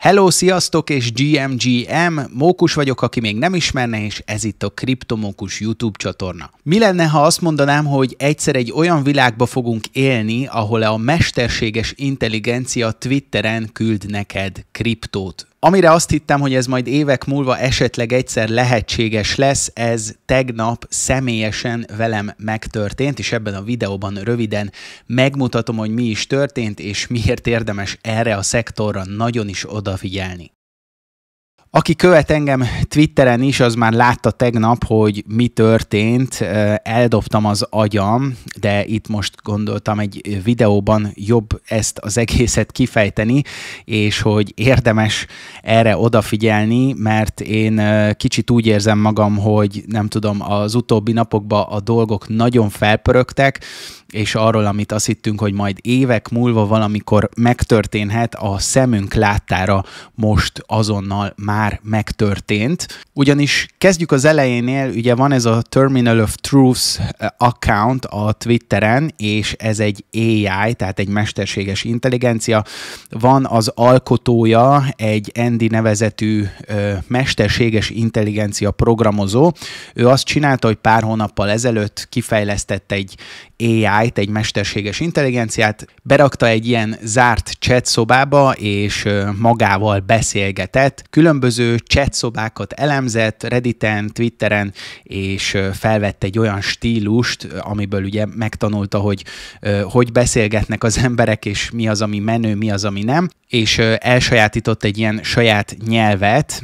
Hello, sziasztok, és GMGM, Mókus vagyok, aki még nem ismerne, és ez itt a Kriptomókus YouTube csatorna. Mi lenne, ha azt mondanám, hogy egyszer egy olyan világba fogunk élni, ahol a mesterséges intelligencia Twitteren küld neked kriptót? Amire azt hittem, hogy ez majd évek múlva esetleg egyszer lehetséges lesz, ez tegnap személyesen velem megtörtént, és ebben a videóban röviden megmutatom, hogy mi is történt, és miért érdemes erre a szektorra nagyon is odafigyelni. Aki követ engem Twitteren is, az már látta tegnap, hogy mi történt, eldobtam az agyam, de itt most gondoltam egy videóban jobb ezt az egészet kifejteni, és hogy érdemes erre odafigyelni, mert én kicsit úgy érzem magam, hogy nem tudom, az utóbbi napokban a dolgok nagyon felpörögtek, és arról, amit azt hittünk, hogy majd évek múlva valamikor megtörténhet, a szemünk láttára most azonnal már megtörtént. Ugyanis kezdjük az elejénél, ugye van ez a Terminal of Truths eh, account a Twitteren, és ez egy AI, tehát egy mesterséges intelligencia. Van az alkotója, egy Andy nevezetű ö, eh, mesterséges intelligencia programozó. Ő azt csinálta, hogy pár hónappal ezelőtt kifejlesztett egy AI-t, egy mesterséges intelligenciát, berakta egy ilyen zárt chat szobába, és magával beszélgetett. Különböző chat szobákat elemzett Redditen, Twitteren, és felvett egy olyan stílust, amiből ugye megtanulta, hogy hogy beszélgetnek az emberek, és mi az, ami menő, mi az, ami nem, és elsajátított egy ilyen saját nyelvet.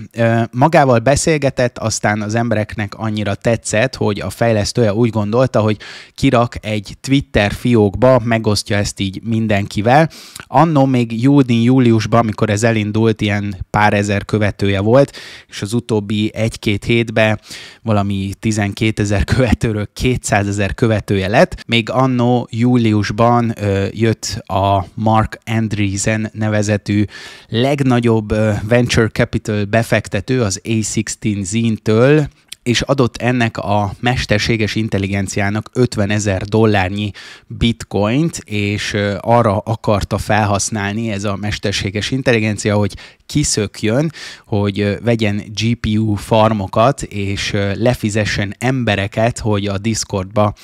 Magával beszélgetett, aztán az embereknek annyira tetszett, hogy a fejlesztője úgy gondolta, hogy kirak egy Twitter fiókba, megosztja ezt így mindenkivel. Annó még júni-júliusban, amikor ez elindult, ilyen pár ezer követője volt, és az utóbbi egy-két hétben valami 12 ezer követőről 200 ezer követője lett. Még annó júliusban ö, jött a Mark Andreessen nevezetű legnagyobb ö, venture capital befektető az A16 Zine-től, és adott ennek a mesterséges intelligenciának 50 ezer dollárnyi bitcoint, és arra akarta felhasználni ez a mesterséges intelligencia, hogy kiszökjön, hogy vegyen GPU farmokat, és lefizessen embereket, hogy a Discordba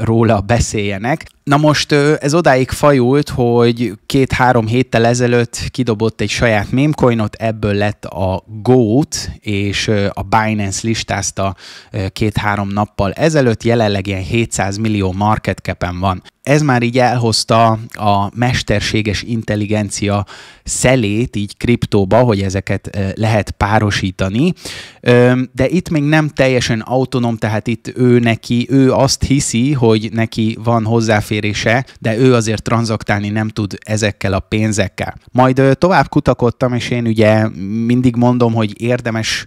róla beszéljenek. Na most ez odáig fajult, hogy két-három héttel ezelőtt kidobott egy saját mémcoinot, ebből lett a GOAT, és a Binance listázta két-három nappal ezelőtt, jelenleg ilyen 700 millió market cap van ez már így elhozta a mesterséges intelligencia szelét így kriptóba, hogy ezeket lehet párosítani, de itt még nem teljesen autonóm, tehát itt ő neki, ő azt hiszi, hogy neki van hozzáférése, de ő azért tranzaktálni nem tud ezekkel a pénzekkel. Majd tovább kutakodtam, és én ugye mindig mondom, hogy érdemes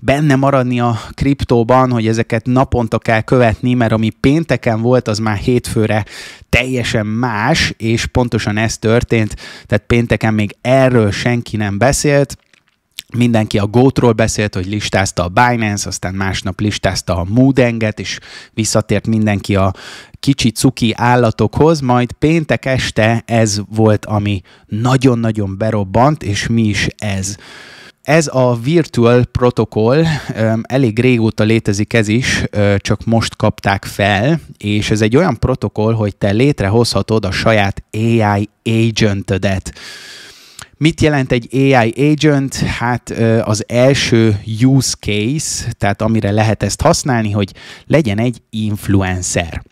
benne maradni a kriptóban, hogy ezeket naponta kell követni, mert ami pénteken volt, az már hétfőre teljesen más, és pontosan ez történt, tehát pénteken még erről senki nem beszélt, mindenki a Goatról beszélt, hogy listázta a Binance, aztán másnap listázta a Moodenget, és visszatért mindenki a kicsi cuki állatokhoz, majd péntek este ez volt, ami nagyon-nagyon berobbant, és mi is ez. Ez a Virtual protokoll, elég régóta létezik ez is, csak most kapták fel, és ez egy olyan protokoll, hogy te létrehozhatod a saját AI agentödet. Mit jelent egy AI agent? Hát az első use case, tehát amire lehet ezt használni, hogy legyen egy influencer.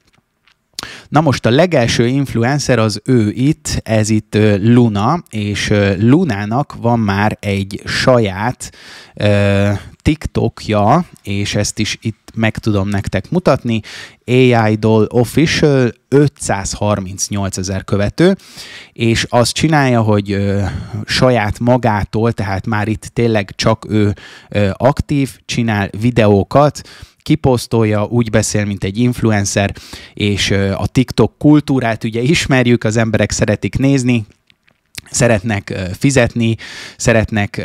Na most a legelső influencer az ő itt, ez itt Luna, és Lunának van már egy saját uh, TikTokja, és ezt is itt meg tudom nektek mutatni, AI Doll Official 538 ezer követő, és azt csinálja, hogy ö, saját magától, tehát már itt tényleg csak ő ö, aktív, csinál videókat, kiposztolja, úgy beszél, mint egy influencer, és a TikTok kultúrát ugye ismerjük, az emberek szeretik nézni, szeretnek fizetni, szeretnek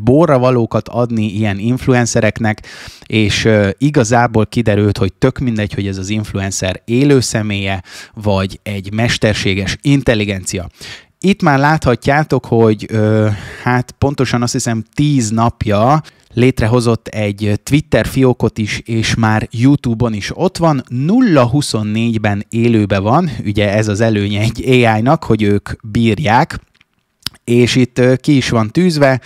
borra valókat adni ilyen influencereknek, és igazából kiderült, hogy tök mindegy, hogy ez az influencer élő személye, vagy egy mesterséges intelligencia. Itt már láthatjátok, hogy hát pontosan azt hiszem 10 napja létrehozott egy Twitter fiókot is, és már YouTube-on is ott van. 0-24-ben élőbe van, ugye ez az előnye egy AI-nak, hogy ők bírják, és itt ki is van tűzve,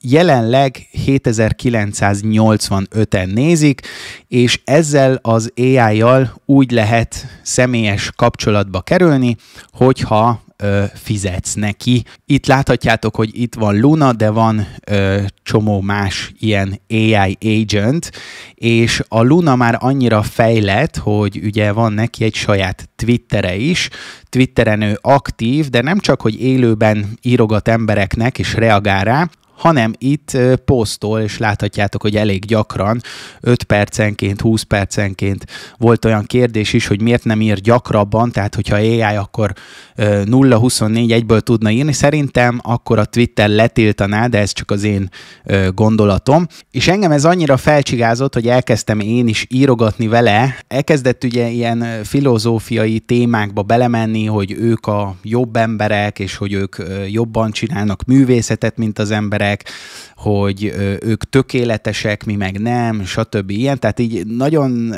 jelenleg 7985-en nézik, és ezzel az AI-jal úgy lehet személyes kapcsolatba kerülni, hogyha ö, fizetsz neki. Itt láthatjátok, hogy itt van Luna, de van ö, csomó más ilyen AI agent, és a Luna már annyira fejlett, hogy ugye van neki egy saját Twittere is, Twitteren ő aktív, de nem csak, hogy élőben írogat embereknek és reagál rá, hanem itt posztol, és láthatjátok, hogy elég gyakran, 5 percenként, 20 percenként volt olyan kérdés is, hogy miért nem ír gyakrabban, tehát hogyha AI akkor 0-24 egyből tudna írni, szerintem akkor a Twitter letiltaná, de ez csak az én gondolatom. És engem ez annyira felcsigázott, hogy elkezdtem én is írogatni vele, elkezdett ugye ilyen filozófiai témákba belemenni, hogy ők a jobb emberek, és hogy ők jobban csinálnak művészetet, mint az emberek, emberek, hogy ők tökéletesek, mi meg nem, stb. ilyen, tehát így nagyon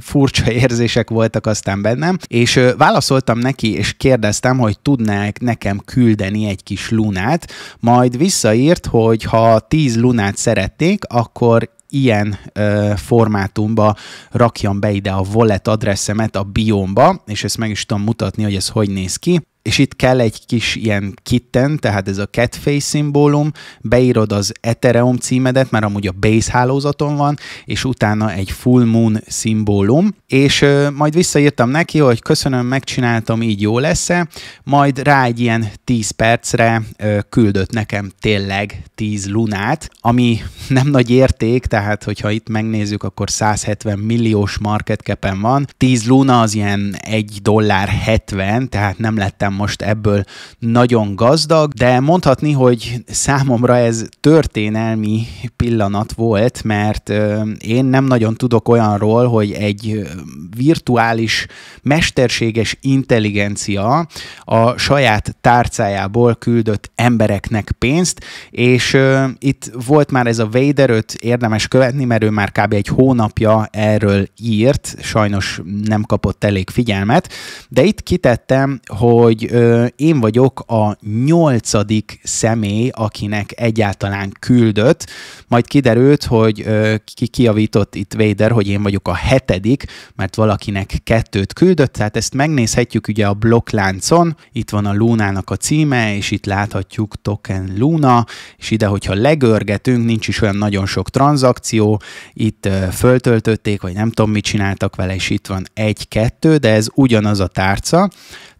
furcsa érzések voltak aztán bennem, és válaszoltam neki, és kérdeztem, hogy tudnák nekem küldeni egy kis lunát, majd visszaírt, hogy ha 10 lunát szeretnék, akkor ilyen ö, formátumba rakjam be ide a wallet adresszemet a biomba, és ezt meg is tudom mutatni, hogy ez hogy néz ki és itt kell egy kis ilyen kitten, tehát ez a catface szimbólum, beírod az Ethereum címedet, mert amúgy a Base hálózaton van, és utána egy full moon szimbólum, és ö, majd visszaírtam neki, hogy köszönöm, megcsináltam, így jó lesz-e, majd rá egy ilyen 10 percre ö, küldött nekem tényleg 10 lunát, ami nem nagy érték, tehát hogyha itt megnézzük, akkor 170 milliós market cap van, 10 luna az ilyen 1 dollár 70, tehát nem lettem most ebből nagyon gazdag, de mondhatni, hogy számomra ez történelmi pillanat volt, mert én nem nagyon tudok olyanról, hogy egy virtuális mesterséges intelligencia a saját tárcájából küldött embereknek pénzt, és itt volt már ez a Vader, őt érdemes követni, mert ő már kb. egy hónapja erről írt, sajnos nem kapott elég figyelmet, de itt kitettem, hogy ö, én vagyok a nyolcadik személy, akinek egyáltalán küldött, majd kiderült, hogy ki kiavított itt Vader, hogy én vagyok a hetedik, mert valakinek kettőt küldött, tehát ezt megnézhetjük ugye a blokkláncon, itt van a Lunának a címe, és itt láthatjuk token Luna, és ide, hogyha legörgetünk, nincs is olyan nagyon sok tranzakció, itt ö, föltöltötték, vagy nem tudom, mit csináltak vele, és itt van egy-kettő, de ez ugyanaz a tárca,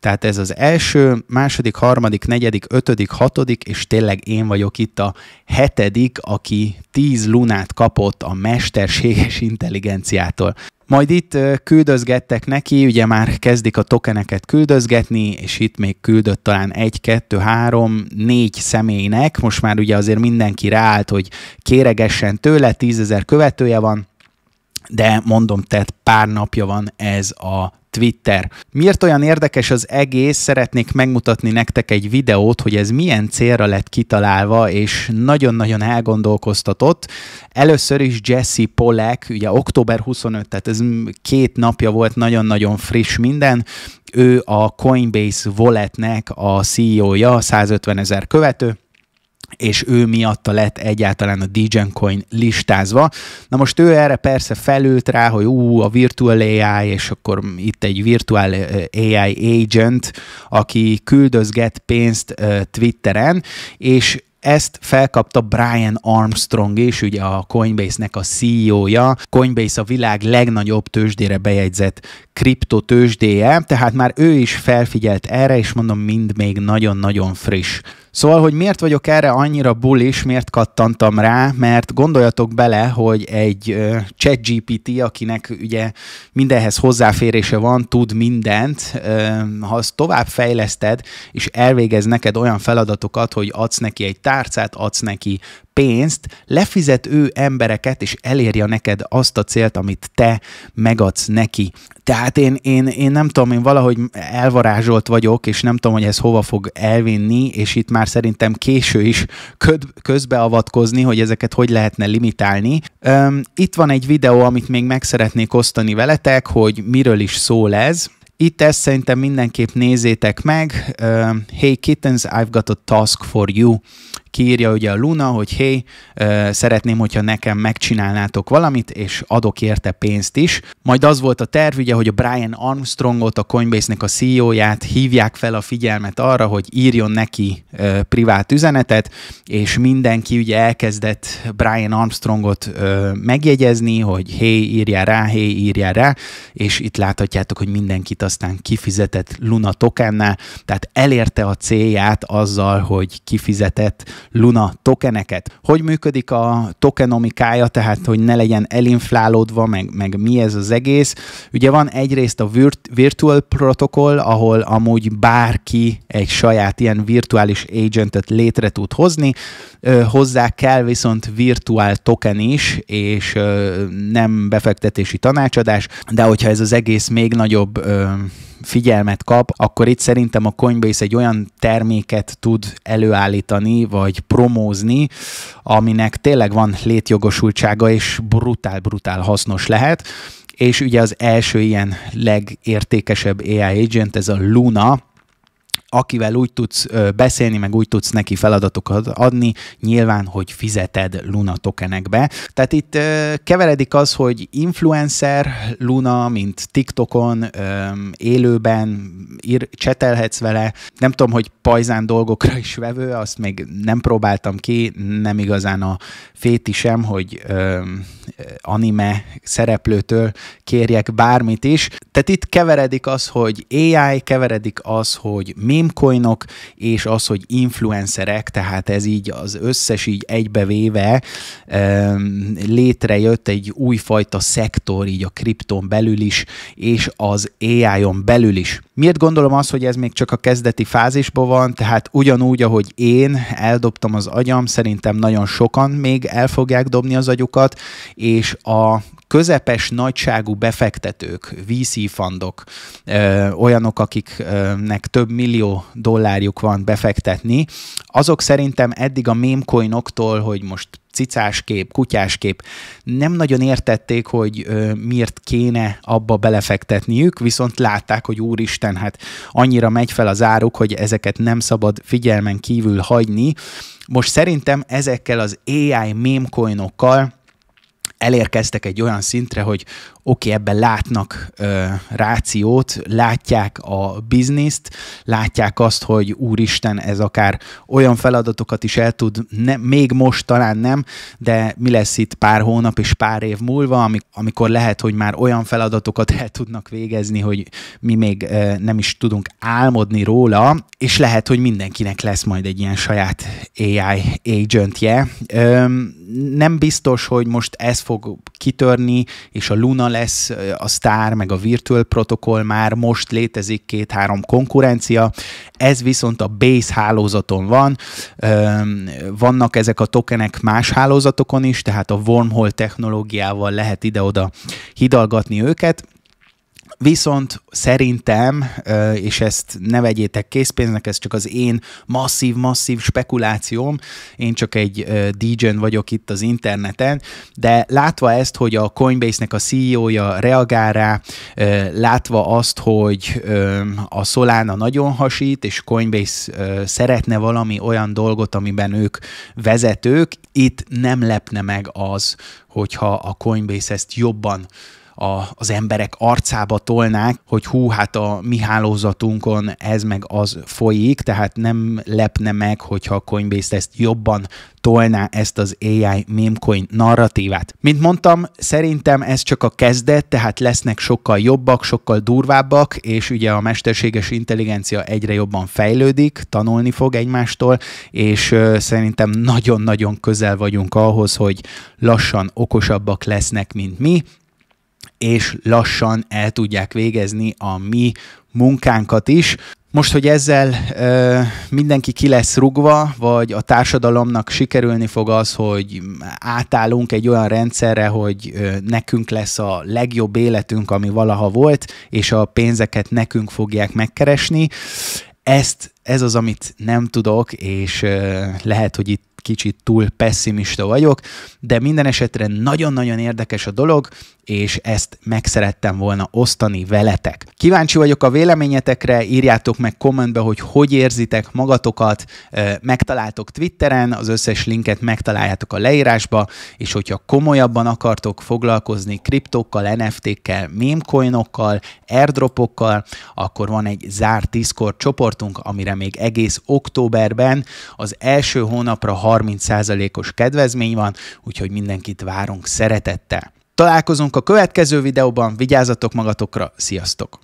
tehát ez az első, második, harmadik, negyedik, ötödik, hatodik, és tényleg én vagyok itt a hetedik, aki tíz lunát kapott a mesterséges intelligenciától. Majd itt küldözgettek neki, ugye már kezdik a tokeneket küldözgetni, és itt még küldött talán egy, kettő, három, négy személynek. Most már ugye azért mindenki ráállt, hogy kéregessen tőle, tízezer követője van, de mondom, tehát pár napja van ez a Twitter. Miért olyan érdekes az egész? Szeretnék megmutatni nektek egy videót, hogy ez milyen célra lett kitalálva, és nagyon-nagyon elgondolkoztatott. Először is Jesse Polek, ugye október 25, tehát ez két napja volt nagyon-nagyon friss minden, ő a Coinbase Walletnek a CEO-ja, 150 ezer követő, és ő miatta lett egyáltalán a Degen Coin listázva. Na most ő erre persze felült rá, hogy ú, a Virtual AI, és akkor itt egy Virtual AI agent, aki küldözget pénzt Twitteren, és ezt felkapta Brian Armstrong is, ugye a Coinbase-nek a CEO-ja. Coinbase a világ legnagyobb tőzsdére bejegyzett kriptotőzsdéje, tehát már ő is felfigyelt erre, és mondom, mind még nagyon-nagyon friss. Szóval, hogy miért vagyok erre annyira bullish, miért kattantam rá, mert gondoljatok bele, hogy egy ChatGPT, akinek ugye mindenhez hozzáférése van, tud mindent, ha azt tovább fejleszted, és elvégez neked olyan feladatokat, hogy adsz neki egy tárcát, adsz neki pénzt, lefizet ő embereket, és elérje neked azt a célt, amit te megadsz neki. Tehát én, én, én nem tudom, én valahogy elvarázsolt vagyok, és nem tudom, hogy ez hova fog elvinni, és itt már szerintem késő is közbeavatkozni, hogy ezeket hogy lehetne limitálni. Itt van egy videó, amit még meg szeretnék osztani veletek, hogy miről is szól ez. Itt ezt szerintem mindenképp nézzétek meg. Uh, hey kittens, I've got a task for you kiírja ugye a Luna, hogy hey, szeretném, hogyha nekem megcsinálnátok valamit, és adok érte pénzt is. Majd az volt a terv, ugye, hogy a Brian Armstrongot, a Coinbase-nek a CEO-ját hívják fel a figyelmet arra, hogy írjon neki privát üzenetet, és mindenki ugye elkezdett Brian Armstrongot megjegyezni, hogy hey, írjál rá, hey, írjál rá, és itt láthatjátok, hogy mindenkit aztán kifizetett Luna tokennel, tehát elérte a célját azzal, hogy kifizetett Luna tokeneket. Hogy működik a tokenomikája, tehát hogy ne legyen elinflálódva, meg, meg mi ez az egész. Ugye van egyrészt a virt- Virtual Protocol, ahol amúgy bárki egy saját ilyen virtuális agentet létre tud hozni, hozzá kell viszont virtuál token is, és nem befektetési tanácsadás, de hogyha ez az egész még nagyobb figyelmet kap, akkor itt szerintem a Coinbase egy olyan terméket tud előállítani, vagy promózni, aminek tényleg van létjogosultsága, és brutál-brutál hasznos lehet. És ugye az első ilyen legértékesebb AI agent, ez a Luna, akivel úgy tudsz beszélni, meg úgy tudsz neki feladatokat adni, nyilván, hogy fizeted Luna tokenekbe. Tehát itt keveredik az, hogy influencer Luna, mint TikTokon, élőben ír, csetelhetsz vele. Nem tudom, hogy pajzán dolgokra is vevő, azt még nem próbáltam ki, nem igazán a fétisem, hogy anime szereplőtől kérjek bármit is. Tehát itt keveredik az, hogy AI, keveredik az, hogy memecoinok, és az, hogy influencerek, tehát ez így az összes így egybevéve létrejött egy újfajta szektor így a kripton belül is, és az AI-on belül is. Miért gondolom azt, hogy ez még csak a kezdeti fázisban van, tehát ugyanúgy, ahogy én eldobtam az agyam, szerintem nagyon sokan még el fogják dobni az agyukat, és a közepes nagyságú befektetők, VC fundok, ö, olyanok, akiknek több millió dollárjuk van befektetni, azok szerintem eddig a mémcoinoktól, hogy most cicás kép, kutyás kép, nem nagyon értették, hogy ö, miért kéne abba belefektetniük, viszont látták, hogy úristen, hát annyira megy fel az áruk, hogy ezeket nem szabad figyelmen kívül hagyni. Most szerintem ezekkel az AI mémcoinokkal elérkeztek egy olyan szintre, hogy oké, okay, ebben látnak ö, rációt, látják a bizniszt, látják azt, hogy úristen, ez akár olyan feladatokat is el tud, ne, még most talán nem, de mi lesz itt pár hónap és pár év múlva, amikor lehet, hogy már olyan feladatokat el tudnak végezni, hogy mi még ö, nem is tudunk álmodni róla, és lehet, hogy mindenkinek lesz majd egy ilyen saját AI agentje. Ö, nem biztos, hogy most ez fog kitörni, és a Luna lesz a Star, meg a Virtual Protocol már most létezik két-három konkurencia, ez viszont a Base hálózaton van, vannak ezek a tokenek más hálózatokon is, tehát a wormhole technológiával lehet ide-oda hidalgatni őket, Viszont szerintem, és ezt ne vegyétek készpénznek, ez csak az én masszív-masszív spekulációm, én csak egy DJ-n vagyok itt az interneten, de látva ezt, hogy a Coinbase-nek a CEO-ja reagál rá, látva azt, hogy a Solana nagyon hasít, és Coinbase szeretne valami olyan dolgot, amiben ők vezetők, itt nem lepne meg az, hogyha a Coinbase ezt jobban a, az emberek arcába tolnák, hogy hú, hát a mi hálózatunkon ez meg az folyik, tehát nem lepne meg, hogyha a Coinbase ezt jobban tolná ezt az AI memecoin narratívát. Mint mondtam, szerintem ez csak a kezdet, tehát lesznek sokkal jobbak, sokkal durvábbak, és ugye a mesterséges intelligencia egyre jobban fejlődik, tanulni fog egymástól, és szerintem nagyon-nagyon közel vagyunk ahhoz, hogy lassan okosabbak lesznek, mint mi, és lassan el tudják végezni a mi munkánkat is. Most, hogy ezzel ö, mindenki ki lesz rugva, vagy a társadalomnak sikerülni fog az, hogy átállunk egy olyan rendszerre, hogy ö, nekünk lesz a legjobb életünk, ami valaha volt, és a pénzeket nekünk fogják megkeresni. Ezt, ez az, amit nem tudok, és ö, lehet, hogy itt kicsit túl pessimista vagyok, de minden esetre nagyon-nagyon érdekes a dolog, és ezt meg szerettem volna osztani veletek. Kíváncsi vagyok a véleményetekre, írjátok meg kommentbe, hogy hogy érzitek magatokat, megtaláltok Twitteren, az összes linket megtaláljátok a leírásba, és hogyha komolyabban akartok foglalkozni kriptokkal, NFT-kkel, mémcoinokkal, airdropokkal, akkor van egy zárt Discord csoportunk, amire még egész októberben az első hónapra 30%-os kedvezmény van, úgyhogy mindenkit várunk szeretettel. Találkozunk a következő videóban, vigyázzatok magatokra, sziasztok!